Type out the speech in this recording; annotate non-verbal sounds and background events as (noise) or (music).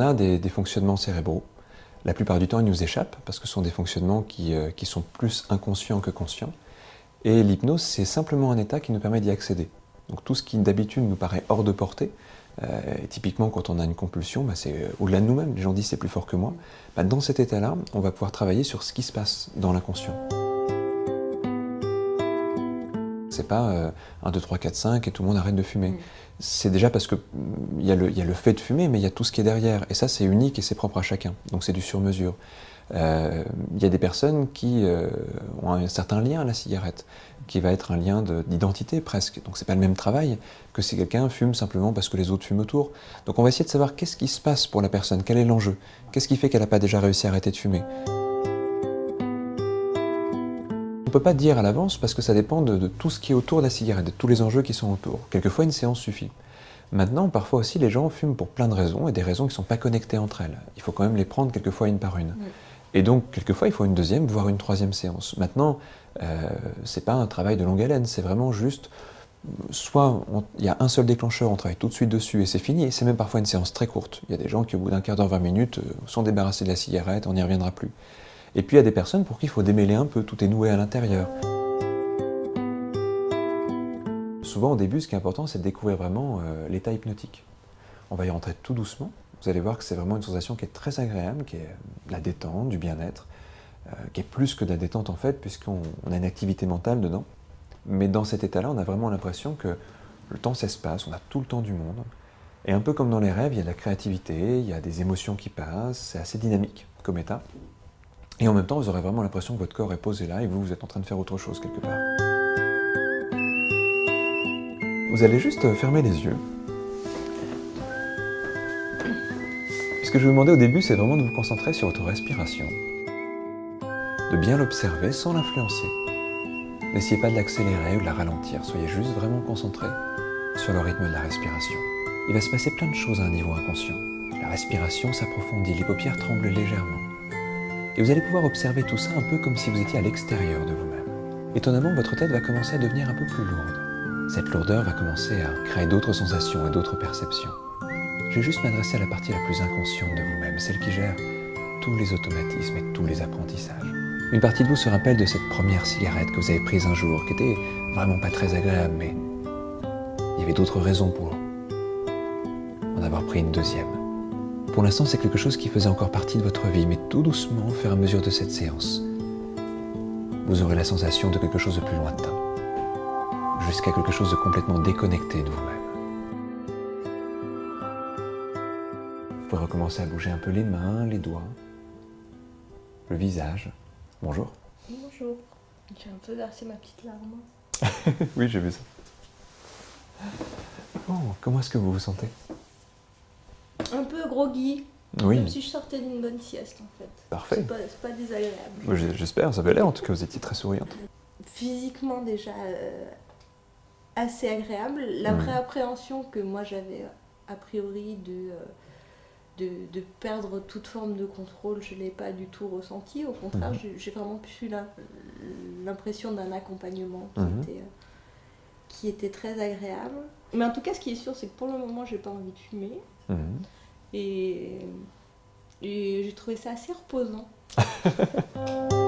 a des, fonctionnements cérébraux. La plupart du temps, ils nous échappent parce que ce sont des fonctionnements qui, euh, qui sont plus inconscients que conscients. Et l'hypnose, c'est simplement un état qui nous permet d'y accéder. Donc tout ce qui d'habitude nous paraît hors de portée, euh, typiquement quand on a une compulsion, bah, c'est euh, au-delà de nous-mêmes, les gens disent c'est plus fort que moi. Bah, dans cet état-là, on va pouvoir travailler sur ce qui se passe dans l'inconscient. C'est pas 1, 2, 3, 4, 5 et tout le monde arrête de fumer. Mm. C'est déjà parce qu'il mm, y, a le, y a le fait de fumer, mais il y a tout ce qui est derrière. Et ça, c'est unique et c'est propre à chacun. Donc c'est du sur-mesure. Il euh, y a des personnes qui euh, ont un certain lien à la cigarette, qui va être un lien d'identité presque. Donc c'est pas le même travail que si quelqu'un fume simplement parce que les autres fument autour. Donc on va essayer de savoir qu'est-ce qui se passe pour la personne, quel est l'enjeu, qu'est-ce qui fait qu'elle n'a pas déjà réussi à arrêter de fumer. On ne peut pas dire à l'avance parce que ça dépend de, de, tout ce qui est autour de la cigarette, de tous les enjeux qui sont autour. Quelquefois, une séance suffit. Maintenant, parfois aussi, les gens fument pour plein de raisons et des raisons qui ne sont pas connectées entre elles. Il faut quand même les prendre quelquefois une par une. Et donc, quelquefois, il faut une deuxième, voire une troisième séance. Maintenant, euh, ce n'est pas un travail de longue haleine, c'est vraiment juste, soit il y a un seul déclencheur, on travaille tout de suite dessus et c'est fini, c'est même parfois une séance très courte. Il y a des gens qui, au bout d'un quart d'heure, 20 minutes, euh, sont débarrassés de la cigarette, on n'y reviendra plus. Et puis, il y a des personnes pour qui il faut démêler un peu, tout est noué à l'intérieur. Souvent, au début, ce qui est important, c'est de découvrir vraiment euh, l'état hypnotique. On va y rentrer tout doucement, vous allez voir que c'est vraiment une sensation qui est très agréable, qui est la détente, du bien-être, euh, qui est plus que de la détente en fait, puisqu'on a une activité mentale dedans. Mais dans cet état-là, on a vraiment l'impression que le temps s'espace, on a tout le temps du monde. Et un peu comme dans les rêves, il y a de la créativité, il y a des émotions qui passent, c'est assez dynamique comme état. Et en même temps, vous aurez vraiment l'impression que votre corps est posé là et vous, vous êtes en train de faire autre chose quelque part. Vous allez juste fermer les yeux Ce que je vous demandais au début, c'est vraiment de vous concentrer sur votre respiration, de bien l'observer sans l'influencer. N'essayez pas de l'accélérer ou de la ralentir, soyez juste vraiment concentré sur le rythme de la respiration. Il va se passer plein de choses à un niveau inconscient. La respiration s'approfondit, les paupières tremblent légèrement. Et vous allez pouvoir observer tout ça un peu comme si vous étiez à l'extérieur de vous-même. Étonnamment, votre tête va commencer à devenir un peu plus lourde. Cette lourdeur va commencer à créer d'autres sensations et d'autres perceptions. Je vais juste m'adresser à la partie la plus inconsciente de vous-même, celle qui gère tous les automatismes et tous les apprentissages. Une partie de vous se rappelle de cette première cigarette que vous avez prise un jour, qui était vraiment pas très agréable, mais il y avait d'autres raisons pour en avoir pris une deuxième. Pour l'instant, c'est quelque chose qui faisait encore partie de votre vie, mais tout doucement, au fur et à mesure de cette séance, vous aurez la sensation de quelque chose de plus lointain, jusqu'à quelque chose de complètement déconnecté de vous-même. Vous pouvez recommencer à bouger un peu les mains, les doigts, le visage. Bonjour. Bonjour. J'ai un peu versé ma petite larme. (laughs) oui, j'ai vu ça. Oh, comment est-ce que vous vous sentez? Un peu groggy. Oui. Comme si je sortais d'une bonne sieste en fait. Parfait. C'est pas, désagréable. J'espère, ça avait l'air en tout cas, vous étiez très souriante. Physiquement déjà euh, assez agréable. La mmh. préappréhension que moi j'avais a priori de. Euh, de, perdre toute forme de contrôle, je ne l'ai pas du tout ressenti. Au contraire, mhm. j'ai vraiment eu l'impression d'un accompagnement mhm. euh, qui, était, très agréable. Mais en tout cas, ce qui est sûr, c'est que pour le moment, j'ai pas envie de fumer. Et, j'ai trouvé ça assez reposant. (laughs)